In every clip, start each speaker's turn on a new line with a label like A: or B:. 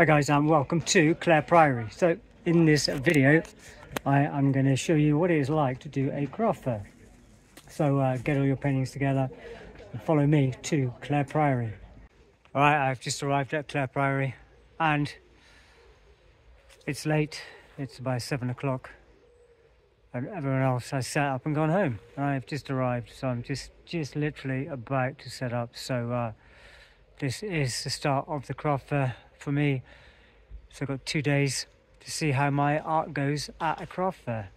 A: Hi guys and welcome to Clare Priory. So in this video I am going to show you what it is like to do a craft fair. So uh, get all your paintings together and follow me to Clare Priory. Alright, I've just arrived at Clare Priory and it's late, it's about 7 o'clock and everyone else has set up and gone home. I've just arrived so I'm just, just literally about to set up so uh, this is the start of the craft fair for me. So I've got two days to see how my art goes at a craft fair.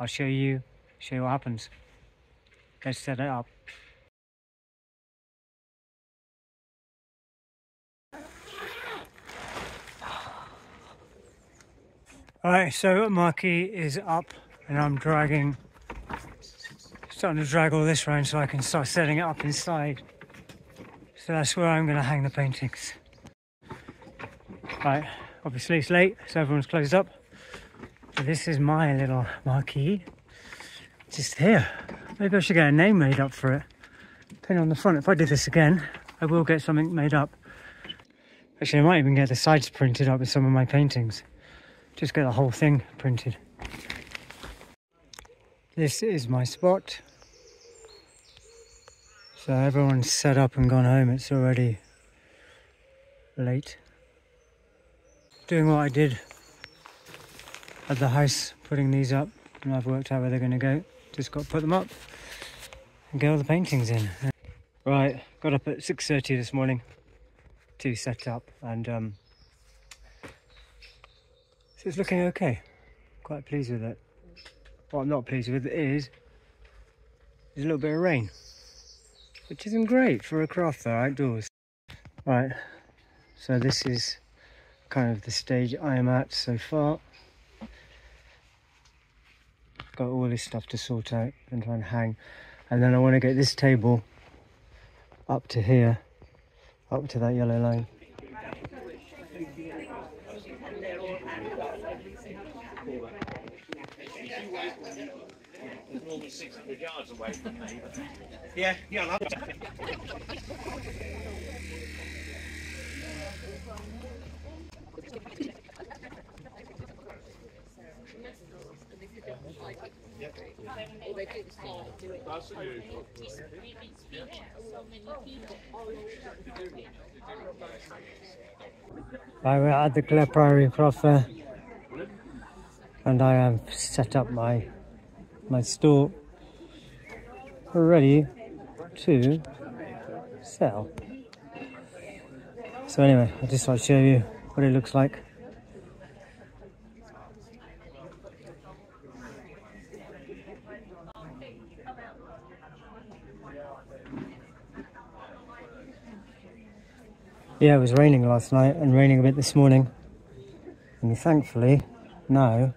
A: I'll show you, show you what happens. Let's set it up. Alright, so marquee is up and I'm dragging, starting to drag all this around so I can start setting it up inside. So that's where I'm going to hang the paintings. Right, obviously it's late, so everyone's closed up. So this is my little marquee, just here. Maybe I should get a name made up for it. Pin on the front. If I do this again, I will get something made up. Actually, I might even get the sides printed up with some of my paintings. Just get the whole thing printed. This is my spot. So everyone's set up and gone home. It's already late doing what I did at the house, putting these up, and I've worked out where they're going to go. Just got to put them up and get all the paintings in. Right, got up at 6.30 this morning to set up, and um, so it's looking okay. Quite pleased with it. What I'm not pleased with is there's a little bit of rain, which isn't great for a craft though, outdoors. Right, so this is kind of the stage I am at so far. Got all this stuff to sort out and try and hang. And then I want to get this table up to here, up to that yellow line.
B: Yeah, yeah.
A: I we're at the Priory Craft Fair and I have set up my my store ready to sell. So anyway, I just want to show you what it looks like. Yeah, it was raining last night and raining a bit this morning. And thankfully, now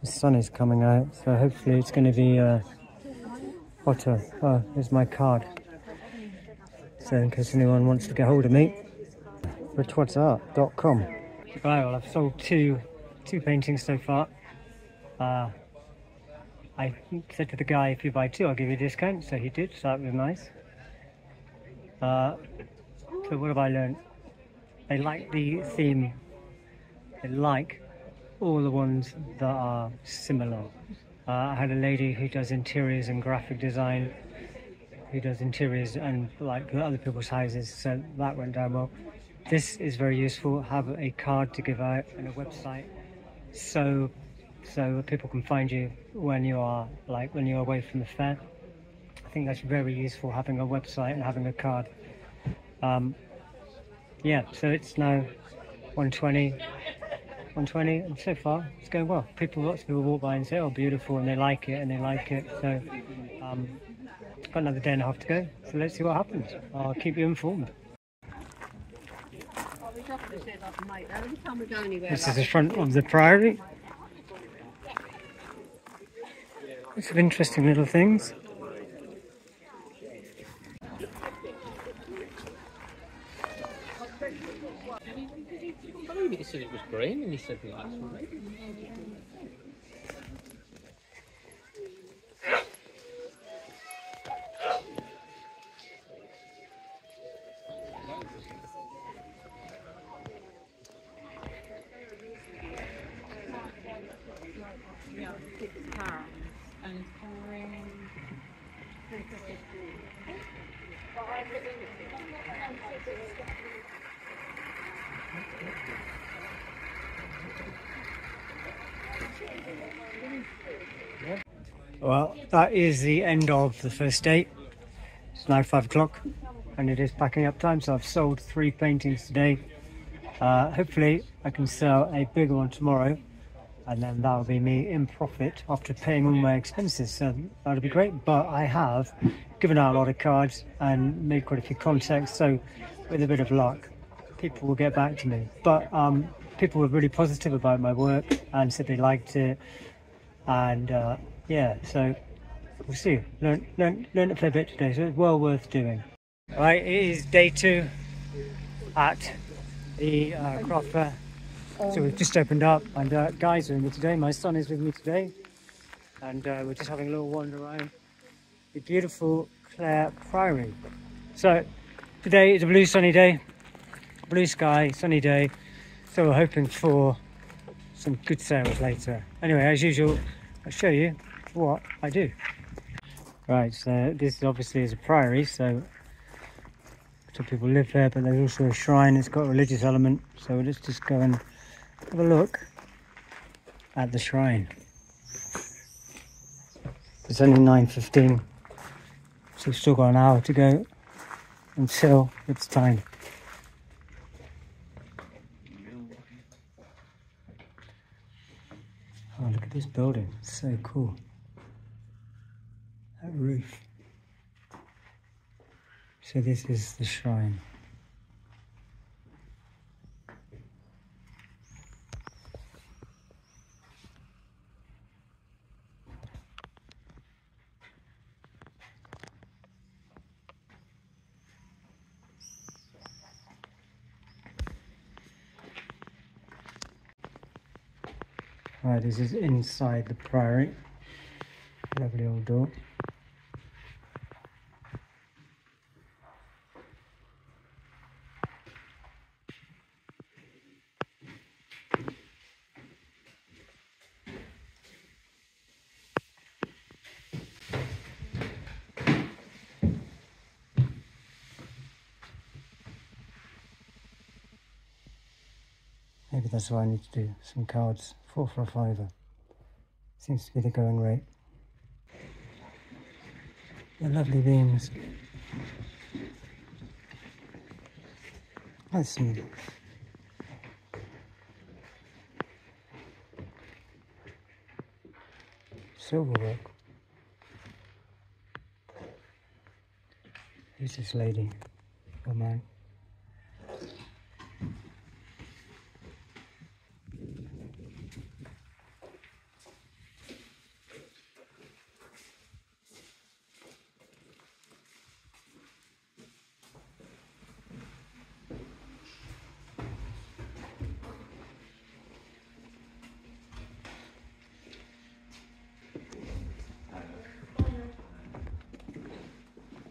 A: the sun is coming out, so hopefully it's going to be uh, hotter. Oh, here's my card. So in case anyone wants to get hold of me, richwattsart.com. Right, well I've sold two two paintings so far. Uh, I said to the guy, if you buy two, I'll give you a discount. So he did, so that was nice. Uh, so what have I learned? They like the theme. They like all the ones that are similar. Uh, I had a lady who does interiors and graphic design, who does interiors and like other people's houses, so that went down well. This is very useful. Have a card to give out and a website, so so people can find you when you are like when you're away from the fair. I think that's very useful having a website and having a card. Um, yeah, so it's now 120, 120, and so far it's going well. People, lots of people walk by and say, "Oh, beautiful," and they like it, and they like it. So, um, got another day and a half to go. So let's see what happens. I'll keep you informed. This is the front of the Priory. Lots of interesting little things.
C: believe he said it was green and he said the last one.
A: Well, that is the end of the first day. It's now five o'clock and it is packing up time, so I've sold three paintings today. Uh, hopefully, I can sell a bigger one tomorrow and then that'll be me in profit after paying all my expenses. So that'll be great. But I have given out a lot of cards and made quite a few contacts, so with a bit of luck, people will get back to me. But um, people were really positive about my work and said they liked it and uh, yeah, so we'll see. Learn, learn, learn to play a bit today, so it's well worth doing. Right, it is day two at the uh, craft fair. So we've just opened up, and uh, guys are with me today. My son is with me today, and uh, we're just having a little wander around the beautiful Clare Priory. So today is a blue sunny day, blue sky, sunny day. So we're hoping for some good sales later. Anyway, as usual, I'll show you what I do. Right, so this obviously is a priory, so some people live there, but there's also a shrine. It's got a religious element, so let's just go and have a look at the shrine. It's only 9.15, so we've still got an hour to go until it's time. Oh, look this building. So cool. That roof. So this is the shrine. Right, this is inside the priory. Lovely old door. Maybe that's what I need to do. Some cards, four for a fiver. Seems to be the going rate. The lovely beams. That's some silverwork. Who's this lady? Oh man.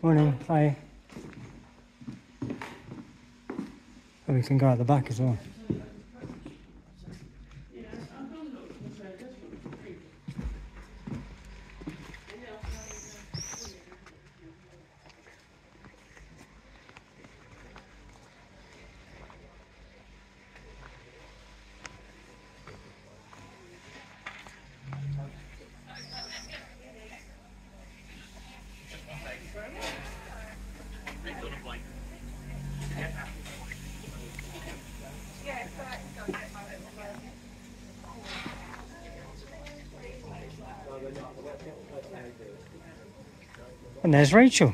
A: Morning, hi. Oh, we can go out the back as well. And there's Rachel.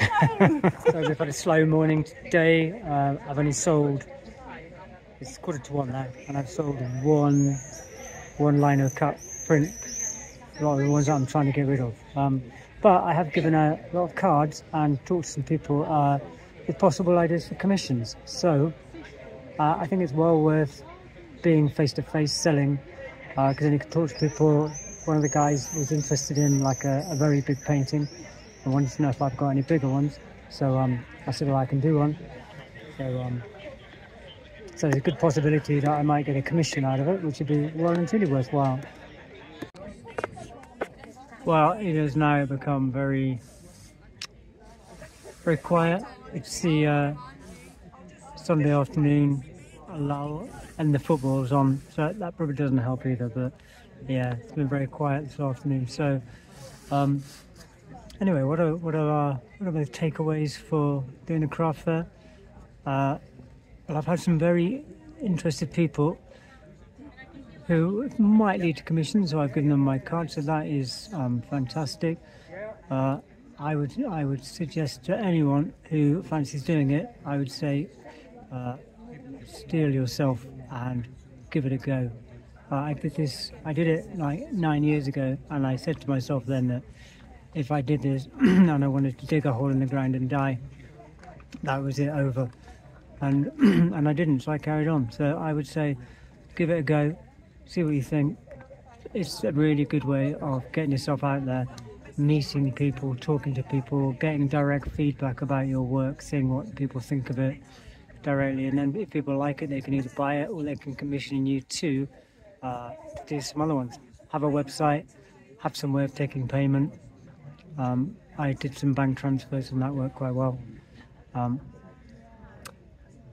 A: so we've had a slow morning today. Uh, I've only sold, it's quarter to one now, and I've sold one one lino cut print. A lot of the ones I'm trying to get rid of. Um, but I have given a lot of cards and talked to some people uh, with possible ideas for commissions. So uh, I think it's well worth being face to face selling because then you can talk to people one of the guys was interested in like a, a, very big painting and wanted to know if I've got any bigger ones. So um, I said, well, I can do one. So, um, so there's a good possibility that I might get a commission out of it, which would be well and truly worthwhile. Well, it has now become very very quiet. It's the uh, Sunday afternoon, a lull, and the football's on, so that probably doesn't help either. But yeah, it's been very quiet this afternoon. So um, anyway, what are what are our, what are the takeaways for doing the craft fair? Uh, well, I've had some very interested people who might lead to commissions, so I've given them my card, so that is um, fantastic. Uh, I would I would suggest to anyone who fancies doing it, I would say, uh, steel yourself and give it a go. Uh, I did this. I did it like nine years ago, and I said to myself then that if I did this and I wanted to dig a hole in the ground and die, that was it over. And and I didn't, so I carried on. So I would say, give it a go, see what you think. It's a really good way of getting yourself out there, meeting people, talking to people, getting direct feedback about your work, seeing what people think of it directly. And then if people like it, they can either buy it or they can commission you to uh, do some other ones. Have a website, have some way of taking payment. Um, I did some bank transfers and that worked quite well. Um,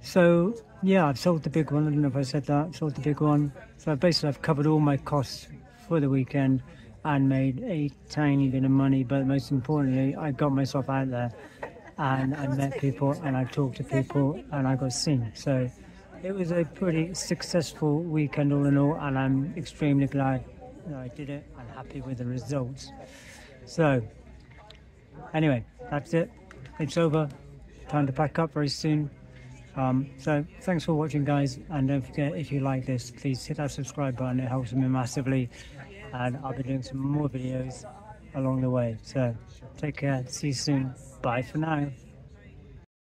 A: so yeah, I've sold the big one. I don't know if I said that. Sold the big one. So basically, I've covered all my costs for the weekend and made a tiny bit of money. But most importantly, I got myself out there and I met people and I talked to people and I got seen. So it was a pretty successful weekend all in all, and I'm extremely glad that I did it. I'm happy with the results. So anyway, that's it. It's over. Time to pack up very soon. Um, so thanks for watching guys and don't forget if you like this please hit that subscribe button it helps me massively and I'll be doing some more videos along the way. So take care. See you soon. Bye for now